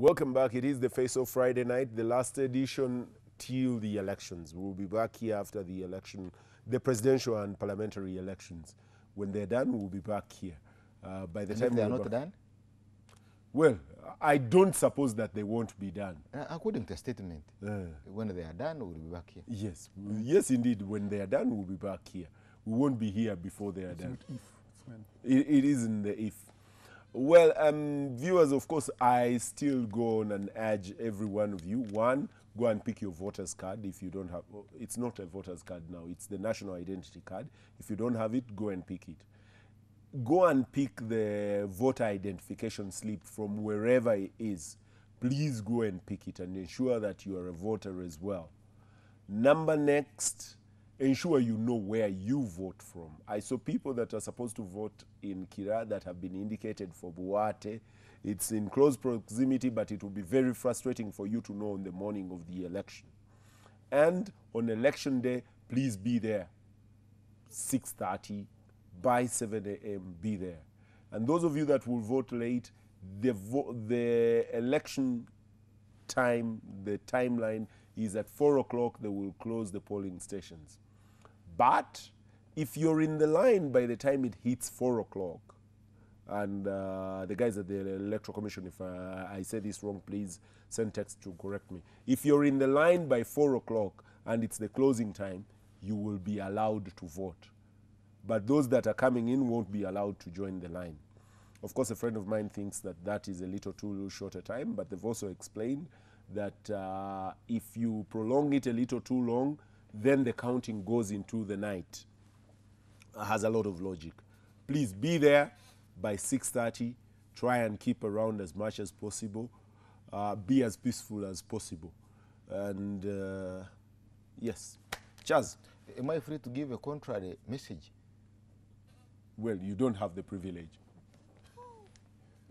Welcome back. It is the Face Off Friday night, the last edition till the elections. We'll be back here after the election, the presidential and parliamentary elections. When they're done, we'll be back here. Uh, by the And time they are not done, Well, I don't suppose that they won't be done. uh, according to the statement, Uh, when they are done, we'll be back here. yes, yes, indeed. When they are done, we'll be back here. We won't be here before they are done. Not if, it's when. It, it is in the if. Well, um, viewers, of course, I still go on and urge every one of you. One, go and pick your voter's card if you don't have. oh, It's not a voter's card now; it's the national identity card. If you don't have it, go and pick it. Go and pick the voter identification slip from wherever it is. Please go and pick it and ensure that you are a voter as well. Number next, ensure you know where you vote from. I saw people that are supposed to vote in Kira that have been indicated for Buate. It's in close proximity, but it will be very frustrating for you to know on the morning of the election. And on election day, please be there. 6.30 by 7 a.m. be there. And those of you that will vote late, the, vo- the election time, the timeline is at 4 o'clock, they will close the polling stations. But if you're in the line by the time it hits 4 o'clock, and uh, the guys at the Electoral Commission, if uh, I say this wrong, please send text to correct me. If you're in the line by 4 o'clock and it's the closing time, you will be allowed to vote. But those that are coming in won't be allowed to join the line. Of course, a friend of mine thinks that that is a little too short a time, but they've also explained that uh, if you prolong it a little too long, then the counting goes into the night. Has a lot of logic. Please be there by 6:30. Try and keep around as much as possible. Uh, be as peaceful as possible. And uh, yes, Chaz. Am I free to give a contrary message? Well, you don't have the privilege.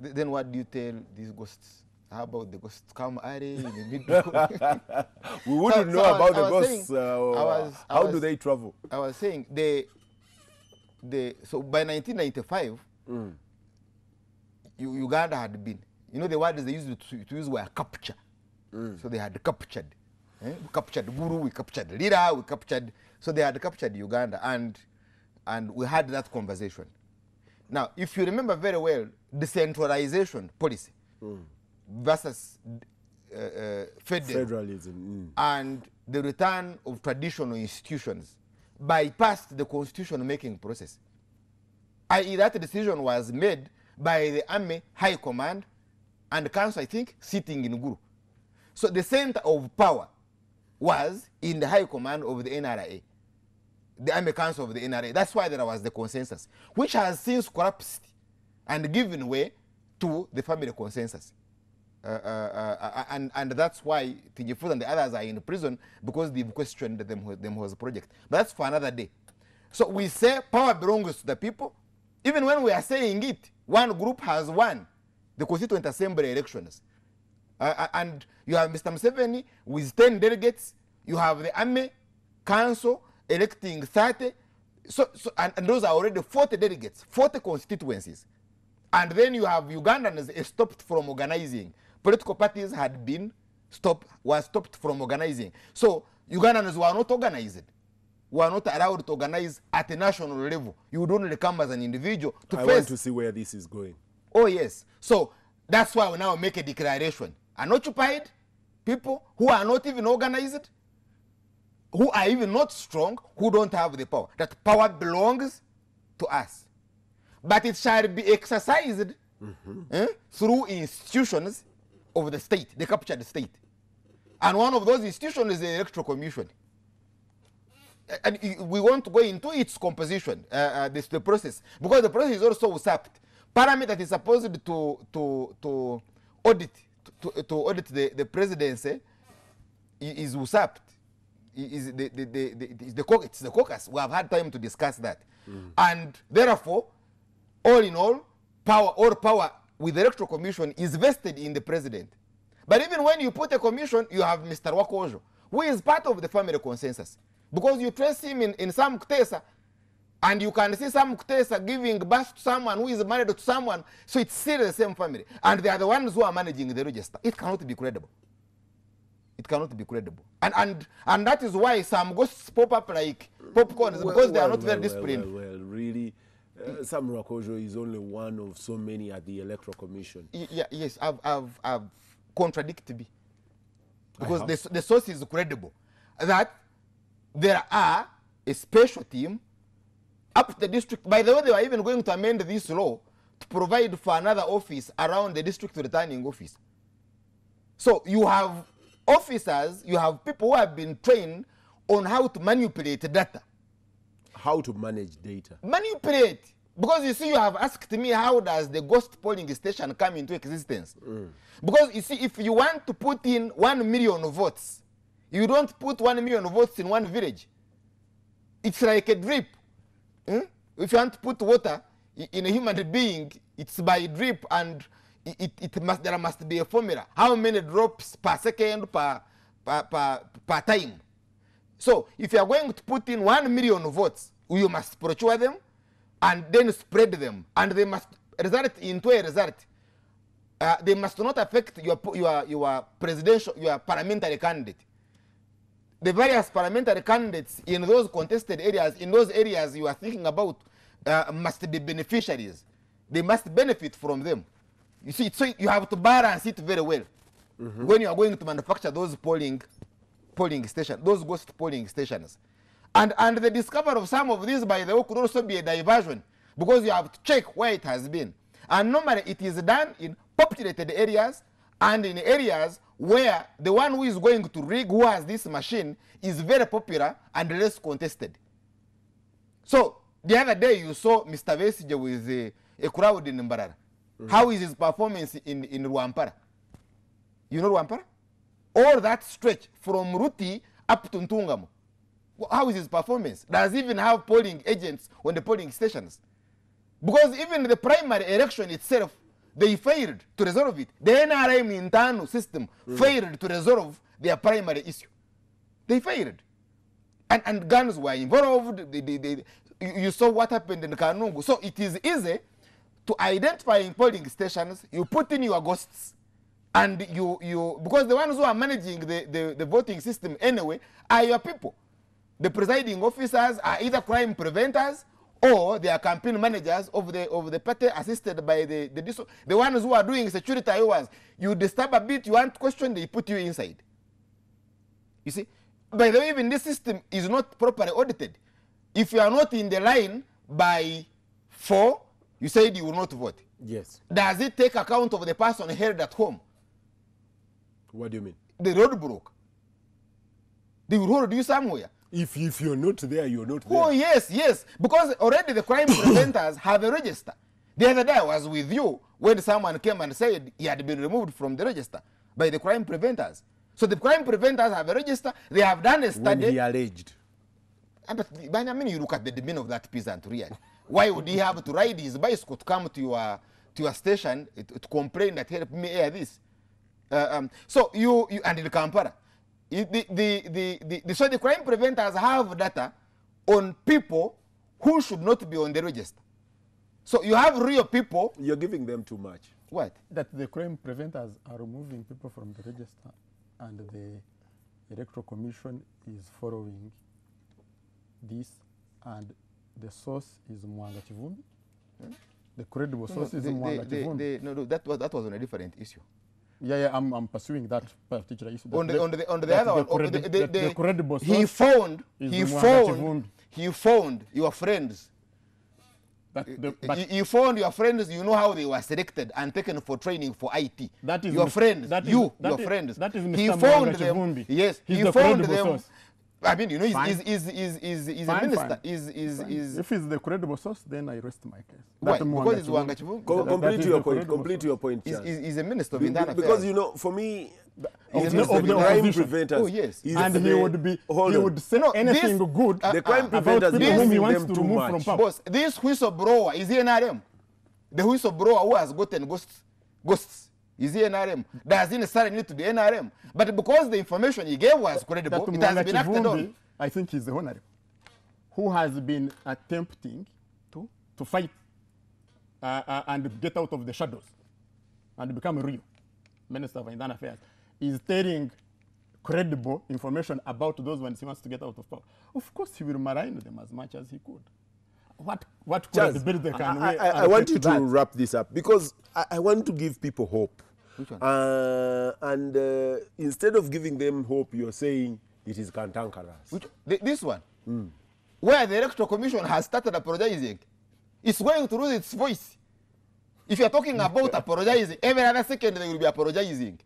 Th- Then what do you tell these ghosts? How about the ghosts come early in the middle? We wouldn't So- know so about I the was ghosts. saying- uh, was- how do they travel? I was saying they, they so by 1995, U- Uganda had been, you know, the words they used to, to use were capture. So they had captured, eh? we captured Gulu, we captured Lira, we captured. So they had captured Uganda, and and we had that conversation. Now, if you remember very well, decentralization policy versus uh, uh, federal Federalism. and the return of traditional institutions bypassed the constitution making process. I.e., that decision was made by the Army High Command and Council, I think, sitting in Gulu. So the center of power was in the High Command of the NRA, the Army Council of the NRA. That's why there was the consensus, which has since collapsed and given way to the family consensus. Uh, uh, uh, and, and that's why Tinyefu and the others are in prison because they've questioned them, them was project. But that's for another day. So we say power belongs to the people. Even when we are saying it, one group has won the Constituent Assembly elections. Uh, and you have Mr. Museveni with 10 delegates. You have the Army Council electing 30. So, so and, and those are already 40 delegates, 40 constituencies. And then you have Ugandans stopped from organizing. Political parties had been stopped, were stopped from organizing. So Ugandans were not organized. Were not allowed to organize at a national level. You would only come as an individual to I face want to see where this is going. Oh, yes. So that's why we now make a declaration. Unoccupied people who are not even organized, who are even not strong, who don't have the power. That power belongs to us. But it shall be exercised eh, through institutions of the state, the captured the state. And one of those institutions is the Electoral Commission and we want to go into its composition, uh, uh, this the process, because the process is also usurped. Parliament that is supposed to to to audit to, to audit the, the presidency is usurped. Is the the the, the, is the it's the caucus. We have had time to discuss that, and therefore, all in all, power all power with the electoral commission is vested in the president. But even when you put a commission, you have Mr. Rwakojo, who is part of the family consensus. Because you trace him in, in Sam Kutesa, And you can see Sam Kutesa giving birth to someone who is married to someone. So it's still the same family. And they are the ones who are managing the register. It cannot be credible. It cannot be credible. And, and, and that is why some ghosts pop up like popcorns because they are not very disciplined. Uh, Sam Rwakojo is only one of so many at the Electoral Commission. Y- yeah, yes, I've, I've, I've contradicted me. Because the, the source is credible. That there are a special team up the district. By the way, they were even going to amend this law to provide for another office around the district returning office. So you have officers, you have people who have been trained on how to manipulate data. How to manage data. manipulate because you see you have asked me how does the ghost polling station come into existence? Because you see if you want to put in 1 million votes you don't put 1 million votes in one village. It's like a drip. Hmm? if you want to put water in a human being it's by drip and it, it must there must be a formula. How many drops per second per per, per, per time? So if you are going to put in 1 million votes, you must procure them and then spread them. And they must result into a result. Uh, they must not affect your, your, your presidential, your parliamentary candidate. The various parliamentary candidates in those contested areas, in those areas you are thinking about, uh, must be beneficiaries. They must benefit from them. You see, so you have to balance it very well when you are going to manufacture those polling polling stations, those ghost polling stations. And, and the discovery of some of these, by the way, could also be a diversion because you have to check where it has been. And normally it is done in populated areas and in areas where the one who is going to rig, who has this machine, is very popular and less contested. So the other day you saw Mr. Besigye with a, a crowd in Mbarara. Mm. How is his performance in, in Rwampara? You know Rwampara? All that stretch from Ruti up to Ntungamo. How is his performance? Does he even have polling agents on the polling stations? Because even the primary election itself, they failed to resolve it. The NRM internal system mm. failed to resolve their primary issue. They failed. And, and guns were involved. They, they, they, you you saw what happened in Kanungu. So it is easy to identify in polling stations. You put in your ghosts, and you you because the ones who are managing the, the, the voting system anyway are your people. The presiding officers are either crime preventers or they are campaign managers of the of the party assisted by the the, the ones who are doing security hours. You disturb a bit, you want question, they put you inside. You see, by the way, even this system is not properly audited. If you are not in the line by four, you said you will not vote. Yes. Does it take account of the person held at home? What do you mean? The road broke. They will hold you somewhere. If, if you're not there, you're not there. Oh, yes, yes. Because already the crime preventers have a register. The other day I was with you when someone came and said he had been removed from the register by the crime preventers. So the crime preventers have a register. They have done a study. when he alleged. But I mean, you look at the demeanor of that peasant, really. Why would he have to ride his bicycle to come to your to your station to, to complain that help me air this? Uh, um, so you, you and in Kampala, the, the, the, the, the, so the crime preventers have data on people who should not be on the register. So you have real people. You're giving them too much. What? that the crime preventers are removing people from the register and the electoral commission is following this and the source is Mwanga Kivumbi. Hmm? The credible No, source is the- Mwanga the- Kivumbi. the- no, no, that was that was on a different issue. Yeah, yeah, I'm, I'm pursuing that particular issue. on the, the, on the on the other other one, the, the, the, the, the credible he found he found he found your friends. that the, but you found your friends. You know how they were selected and taken for training for IT. That is your friends. that is- you that your is- friends. that is He Mr. found Mwanga them. Yes, He's he the found them. source. I mean, you know, he's, he's, he's, he's, he's, fine, a minister. fine. he's, is He's if he's the credible source, then I rest my case. Why? Because Chivumbi- Chivumbi. Co- complete your point. Complete source. your point. He's, a minister of internal because affairs. you know, for me, Of it the- of the crime preventers. Oh, yes. He's and he would be he would say No, anything this- good uh, the crime uh, about people whom he wants them to remove much. from power. Boss, this whistleblower is he NRM? The whistleblower who has gotten ghosts, ghosts is he NRM? Does he necessarily need to be NRM? But because the information he gave was credible, That it has been acted on. I think he's the honorable. who has been attempting To? to fight uh, uh, and get out of the shadows and become real Minister of Indian Affairs is telling credible information about those ones he wants to get out of power. Of course, he will malign them as much as he could. What, what Charles, credibility can I, I, I, I want you to that? wrap this up because I, I want to give people hope. Which one? Uh, and uh, instead of giving them hope, you're saying it is cantankerous. Which, th- this one, where the electoral commission has started apologizing, it's going to lose its voice. If you're talking about apologizing, every other second they will be apologizing.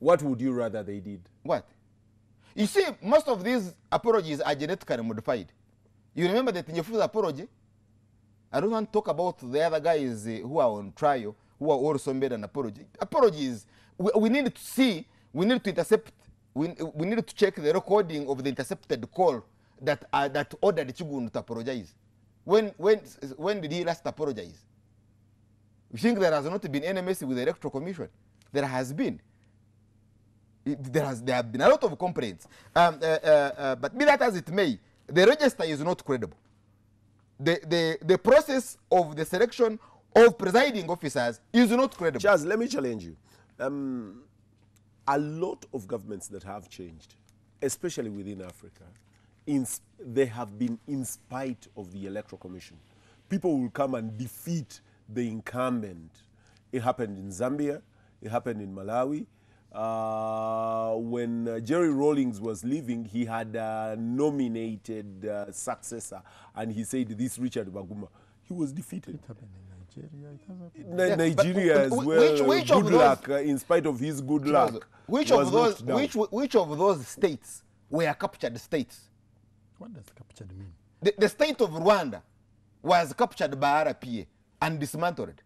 What would you rather they did? What? You see, most of these apologies are genetically modified. You remember the Tinyefu's apology? I don't want to talk about the other guys uh, who are on trial, who are also made an apology. Apologies, we, we need to see, we need to intercept, we, we need to check the recording of the intercepted call that, uh, that ordered Chigun to apologize. When, when, when did he last apologize? You think there has not been any messy with the Electoral Commission? There has been. It- there has there have been a lot of complaints. Um, uh, uh, uh, but be that as it may, the register is not credible. The, the, the process of the selection of presiding officers is not credible. Charles, let me challenge you. Um, a lot of governments that have changed, especially within Africa, in, they have been in spite of the Electoral Commission. People will come and defeat the incumbent. It happened in Zambia, it happened in Malawi. Uh, when uh, Jerry Rawlings was leaving, he had a nominated uh, successor, and he said, This Richard Baguma. He was defeated. It happened in Nigeria. It has happened. Ni- Yeah, but as well. which- which of good those- luck, uh, in spite of his good luck. which of those which, which of those states were captured states? What does captured mean? The, the state of Rwanda was captured by RPA and dismantled.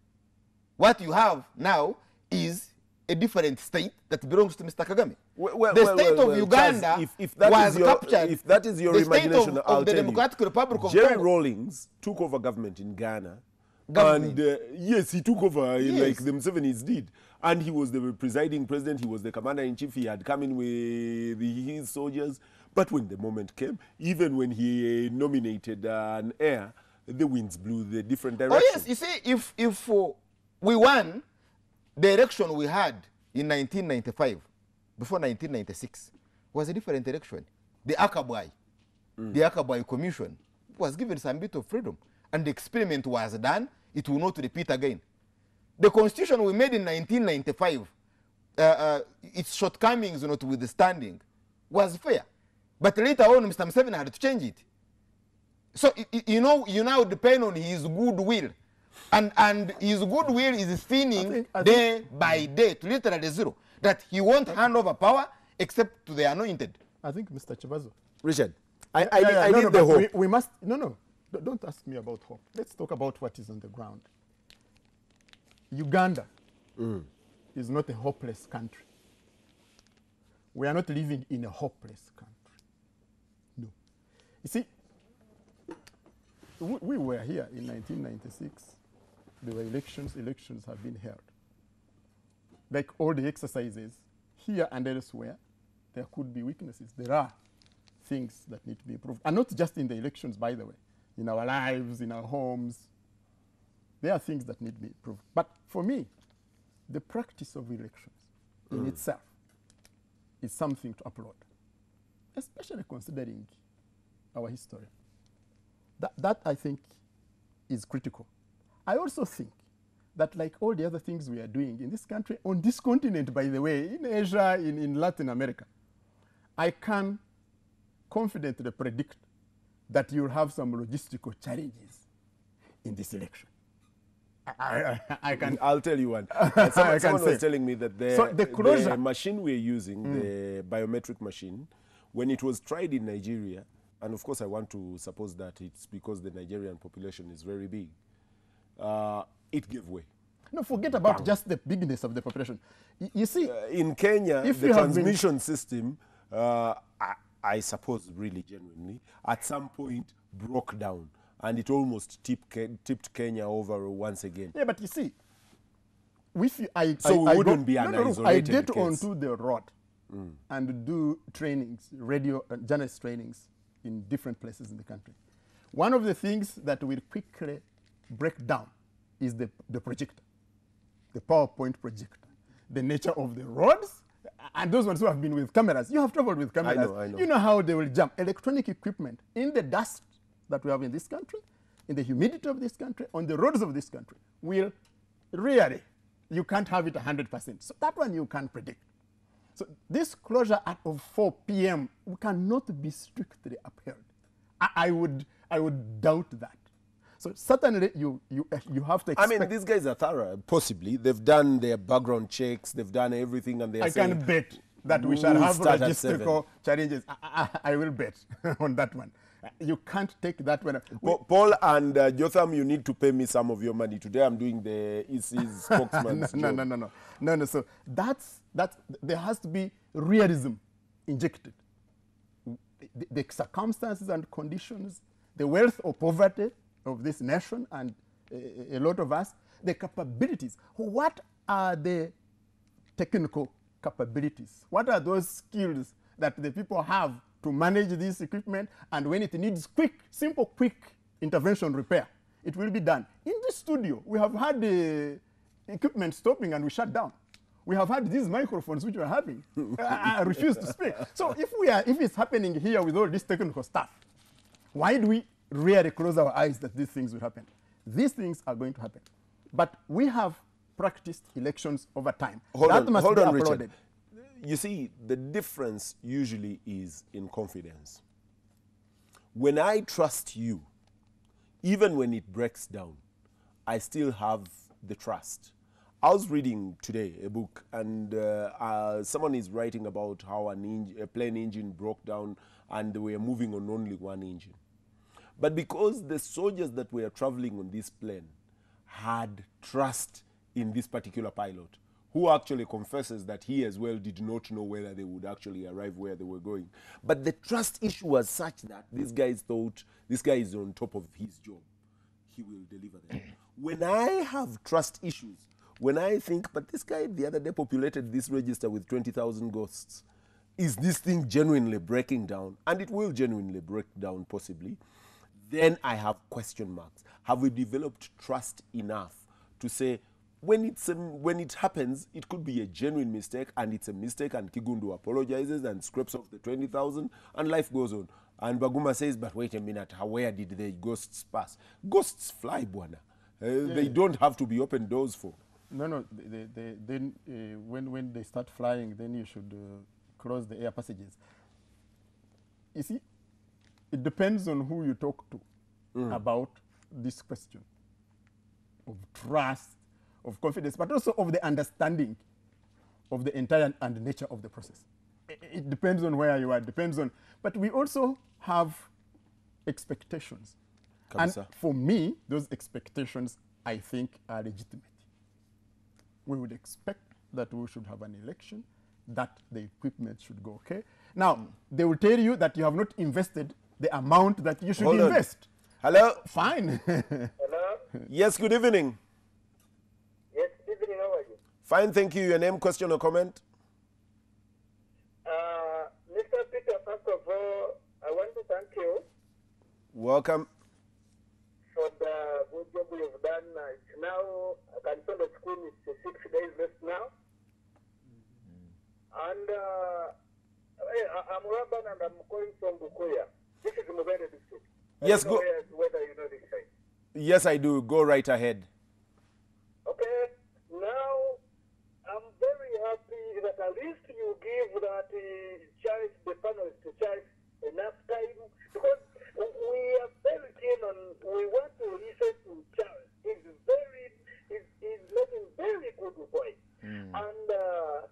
What you have now is a different state that belongs to Mr. Kagame. Well, well, the state well, of Uganda Charles, if, if that was is your, captured. If that is your the state imagination, of, I'll of the tell you. Democratic Republic of Jerry Congo. Rawlings took over government in Ghana. Government. And uh, yes, he took over uh, Yes. like the Museveni's did. And he was the presiding president, he was the commander in chief, he had come in with his soldiers. But when the moment came, even when he uh, nominated an heir, the winds blew the different direction. Oh yes, you see, if if uh, we won the election we had in 1995, before 1996, was a different election. The Akabway, the Akabway Commission was given some bit of freedom, and the experiment was done. It will not repeat again. The constitution we made in 1995, uh, uh, its shortcomings notwithstanding, was fair. But later on, Mr. Museveni had to change it. So y- y- you know, you now depend on his goodwill, and and his goodwill is thinning I think- I day by day to literally zero. That he won't hand over power except to the anointed. I think Mr. Chibazo. Richard, I, I, Yeah, need- yeah, I no, need no, the but hope. We, we must, no, no, d- don't ask me about hope. Let's talk about what is on the ground. Uganda Mm. is not a hopeless country. We are not living in a hopeless country. No. You see, we, we were here in 1996. There were elections, elections have been held. Like all the exercises, here and elsewhere, there could be weaknesses. There are things that need to be improved. And not just in the elections, by the way, in our lives, in our homes. There are things that need to be improved. But for me, the practice of elections in mm. itself is something to applaud, especially considering our history. That, that I think is critical. I also think that, like all the other things we are doing in this country, on this continent, by the way, in Asia, in, in Latin America, I can confidently predict that you'll have some logistical challenges in this election. I, I, I can. I'll tell you one. Uh, I someone can someone was telling me that the, So the closure- the machine we're using, the biometric machine, when it was tried in Nigeria, and of course I want to suppose that it's because the Nigerian population is very big, uh, it gave way. No, forget about just the bigness of the population. Y- you see, Uh, in Kenya, If the you been- transmission system, uh, I, suppose really genuinely, at some point broke down and it almost tipped, tipped Kenya over once again. Yeah, but you see, with you, I So I, I wouldn't be an no, no, no, I get case. onto the road and do trainings, radio uh, journalist trainings in different places in the country. One of the things that will quickly break down is the, the projector, the PowerPoint projector, the nature of the roads, and those ones who have been with cameras. You have traveled with cameras. I know, I know. You know how they will jump. Electronic equipment in the dust that we have in this country, in the humidity of this country, on the roads of this country, will really, you can't have it 100%. So that one you can't predict. So this closure at of 4 p.m. we cannot be strictly upheld. I, I would I would doubt that. So certainly you you you have to I mean, these guys are thorough. Possibly, they've done their background checks. They've done everything, and they're I saying, can bet that we shall have start at seven." logistical challenges. I, I, I will bet on that one. You can't take that one. Pa- Paul and uh, Jotham, you need to pay me some of your money. Today I'm doing the EC's spokesman's no, job. no, no, no, no, no. So that's that's there has to be realism injected. The, the circumstances and conditions, the wealth or poverty of this nation and a, a lot of us, the capabilities. What are the technical capabilities? What are those skills that the people have to manage this equipment? And when it needs quick, simple, quick intervention repair, it will be done. In the studio, we have had the equipment stopping and we shut down. We have had these microphones which were having. I, I refuse to speak. So if we are, if it's happening here with all this technical stuff, why do we really close our eyes that these things will happen? These things are going to happen. But we have practiced elections over time. Hold that on, must hold be on, applauded. Richard. You see, the difference usually is in confidence. When I trust you, even when it breaks down, I still have the trust. I was reading today a book, and uh, uh, someone is writing about how a plane engine broke down and they were moving on only one engine. But because the soldiers that were traveling on this plane had trust in this particular pilot, who actually confesses that he as well did not know whether they would actually arrive where they were going. But the trust issue was such that these guys thought this guy is on top of his job. He will deliver them. when I have trust issues, when I think, but this guy the other day populated this register with 20,000 ghosts, is this thing genuinely breaking down? And it will genuinely break down, possibly. Then I have question marks. Have we developed trust enough to say, when, it's a, when it happens, it could be a genuine mistake, and it's a mistake, and Kiggundu apologizes and scrapes off the 20,000, and life goes on. And Baguma says, but wait a minute, how, where did the ghosts pass? Ghosts fly, Bwana. Uh, They don't have to be open doors for. No, no. They, they, then uh, when when they start flying, then you should uh, close the air passages. You see, it depends on who you talk to mm. about this question of trust, of confidence, but also of the understanding of the entire and nature of the process. It depends on where you are. Depends on, but we also have expectations, and for me, those expectations I think are legitimate we would expect that we should have an election, that the equipment should go okay. Now, mm. they will tell you that you have not invested the amount that you should Hold on. invest. Hello? Fine. Hello? Yes, good evening. Yes, good evening, how are you? Fine, thank you. Your name, question, or comment? Uh, Mr. Peter, first of all, I want to thank you Welcome. for the good job you've done. Uh, It's now, I can tell the school is six days left now. And uh, I- I'm Raban and I'm calling from Bukuya. This is district. Yes, go- Whether you know this side. Yes, I do. Go right ahead. Okay, now I'm very happy that at least you give that uh, Charles, the panelist, Charles, enough time because we are very keen on, we want to listen to Charles. He's very, he's, he's making very good point. And uh,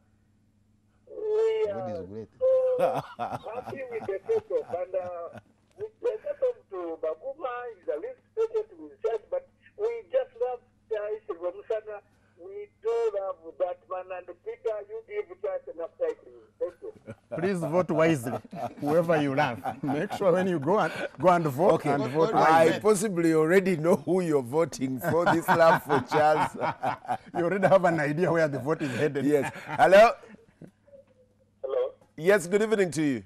we God are is great. so happy with the setup. And uh, with the setup to Baguma, is a little patient with Charles, but we just love Charles Rwomushana. We do love that man. And Peter, you give Charles enough time. Thank you. Please vote wisely, whoever you love. Make sure when you go and go and vote Okay. and vote I wisely. possibly already know who you're voting for. This love for Charles. You already have an idea where the vote is headed. yes. Hello. Hello. Yes. Good evening to you.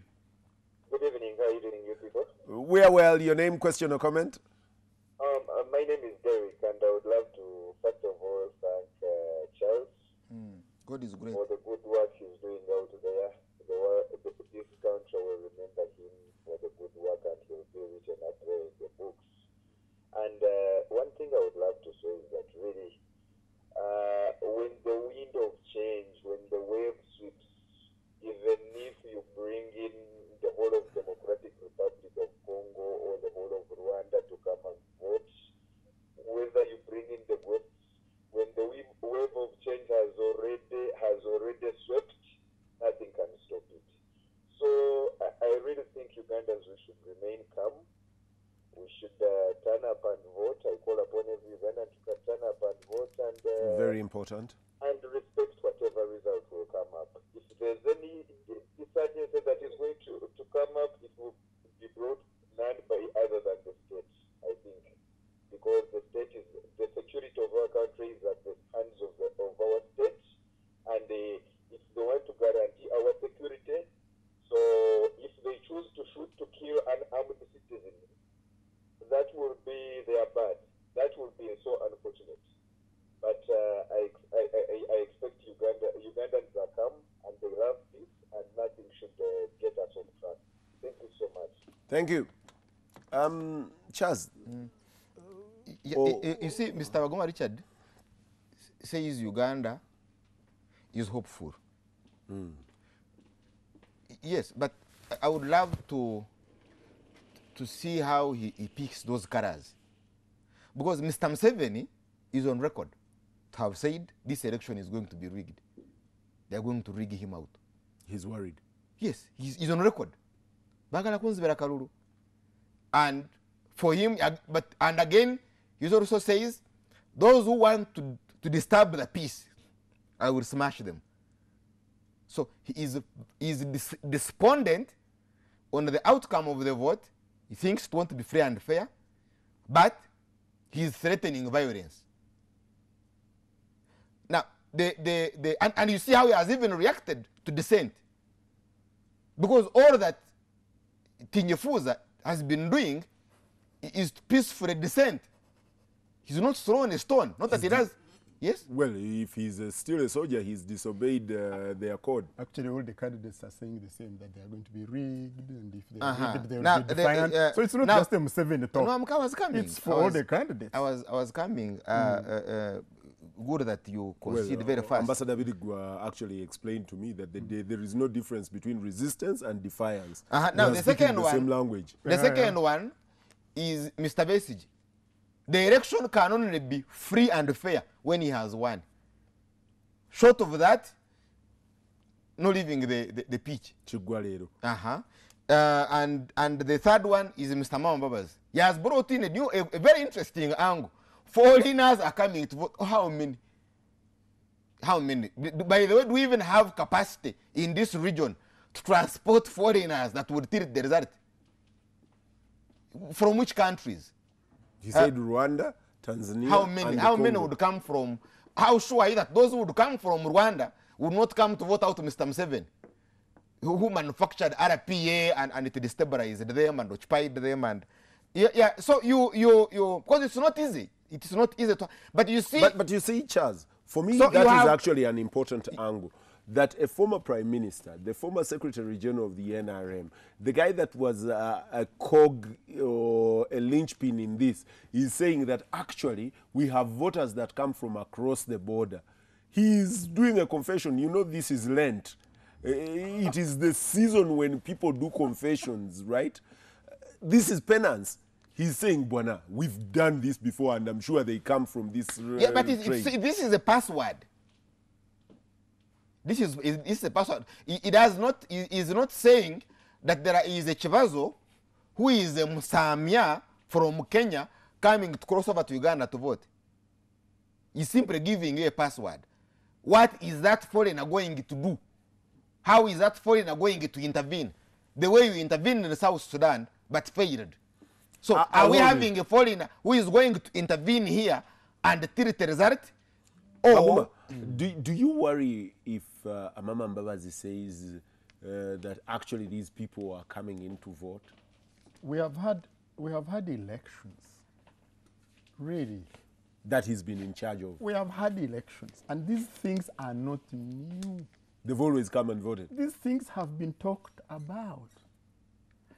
Good evening. How are you doing, you people? Where well, your name, question or comment? Um, uh, my name is Derek, and I would love to first of all thank uh, Charles God is great. for the good work already swept, nothing can stop it. So I, I really think Ugandans we should remain calm. We should uh, turn up and vote. I call upon every Ugandan to turn up and vote and uh, Very important. and respect whatever result will come up. If there's any insurgency that is going to, to come up, it will be brought none by other than the state, I think. Because the state is, the security of our country is at the hands of, the, of our state, and uh, it's the one to guarantee our security. So if they choose to shoot to kill an armed citizen, that will be their bad. That will be so unfortunate. But uh, I, I, I, I expect Uganda, Ugandans are calm and they love peace, and nothing should uh, get us on track. Thank you so much. Thank you. Um, Chaz, Yeah, Oh. you- you, you see, Mr. Baguma Richard s- says Uganda is hopeful. Hmm. Yes, but I- would love to to see how he, he picks those colors. Because Mr. Museveni is on record to have said this election is going to be rigged. They are going to rig him out. he's worried. Yes, he's, he's on record. Bagala kunzibera kalulu. And for him, but and again, he also says, those who want to, to disturb the peace, I will smash them. So he is, he is dis- despondent on the outcome of the vote. He thinks it won't be free and fair, but he is threatening violence. Now, the, the, the, and, and you see how he has even reacted to dissent. Because all that Tinyefuza has been doing is peaceful dissent. He's not thrown a stone. Not that he does. Yes? Well, if he's uh, still a soldier, he's disobeyed uh, their code. Actually, all the candidates are saying the same that they are going to be rigged, and if they are Uh-huh. rigged, they will Now, be the- defiant. uh, so it's not now- just a Museveni talk. No, I'm, I was coming. it's I for all the candidates. I was, I was coming. Uh, uh, uh, good that you concede well, very uh, fast. Ambassador Bidigwa actually explained to me that the, the, there is no difference between resistance and defiance. Uh-huh. Now, the speaking second the one- same language. The Yeah, second one is Mr. Besigye. The election can only be free and fair when he has won. Short of that, no leaving the, the, the pitch. Chigwalero. Uh-huh. Uh, and and the third one is Mr. Amama Mbabazi. He has brought in a new, a, a very interesting angle. Foreigners are coming to vote. How many? How many? By the way, do we even have capacity in this region to transport foreigners that would tilt the result? From which countries? He uh, said Rwanda, Tanzania. How many? and how Congo. many would come from? How sure are you that those who would come from Rwanda would not come to vote out Mr. Museveni, who, who manufactured RPA and, and it destabilized them and occupied them and yeah, yeah. So you you you because it's not easy. It is not easy to. But you see, But, but you see, Charles, for me, So that is have- actually an important angle. That a former prime minister, the former secretary general of the NRM, the guy that was uh, a cog or a linchpin in this, is saying that actually we have voters that come from across the border. He's doing a confession. You know, this is Lent. Uh, It is the season when people do confessions, right? This is penance. He's saying, Bwana, we've done this before, and I'm sure they come from this. uh, yeah, but it's, it's, this is a password. This is is, this is a person. It, does not. It is not saying that there is a Chivazo who is a Musamia from Kenya coming to cross over to Uganda to vote. He's simply giving you a password. What is that foreigner going to do? How is that foreigner going to intervene? The way you intervened in South Sudan, but failed. So I- I are we having having a foreigner who is going to intervene here and tilt the result? Or Aguma, do, do you worry if uh, Amama Mbabazi says uh, that actually these people are coming in to vote? we have had we have had elections. Really, that he's been in charge of. we have had elections, and these things are not new. They've always come and voted. These things have been talked about.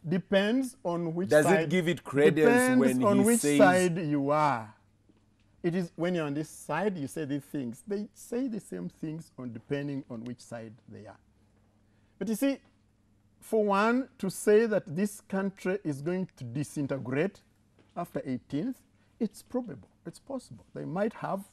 Depends on which side Does it give it credence depends when on he which says- side you are. It is when you're on this side, you say these things. They say the same things on depending on which side they are. But you see, for one to say that this country is going to disintegrate after 18th, it's probable. It's possible. They might have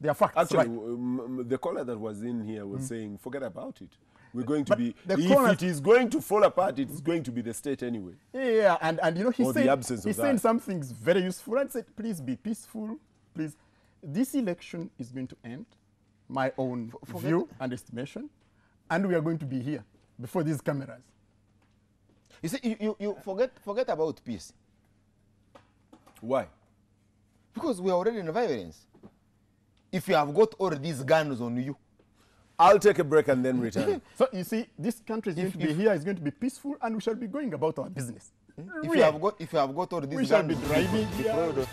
their facts Actually, right. um, the caller that was in here was saying, forget about it. We're going to But be, if it is going to fall apart, it's going to be the state anyway. Yeah, and, and you know, he Or said, absence he said something very useful and said, please be peaceful, please. This election is going to end, my own view and estimation, and we are going to be here before these cameras. You see, you, you, you forget, forget about peace Why? because we are already in violence. If you have got all these guns on you, I'll take a break and then return. So you see, this country is going to be if- here, is going to be peaceful, and we shall be going about our business. if Really. you have got, if you have got all these we shall guns, be driving the here. product-